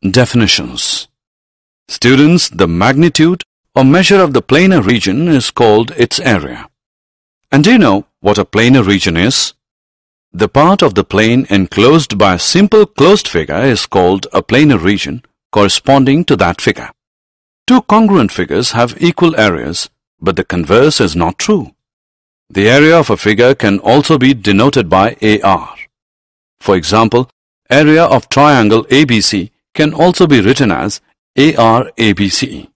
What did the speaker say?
Definitions Students, the magnitude or measure of the planar region is called its area. And do you know what a planar region is? The part of the plane enclosed by a simple closed figure is called a planar region corresponding to that figure. Two congruent figures have equal areas, but the converse is not true. The area of a figure can also be denoted by AR. For example, area of triangle ABC can also be written as ARABCE.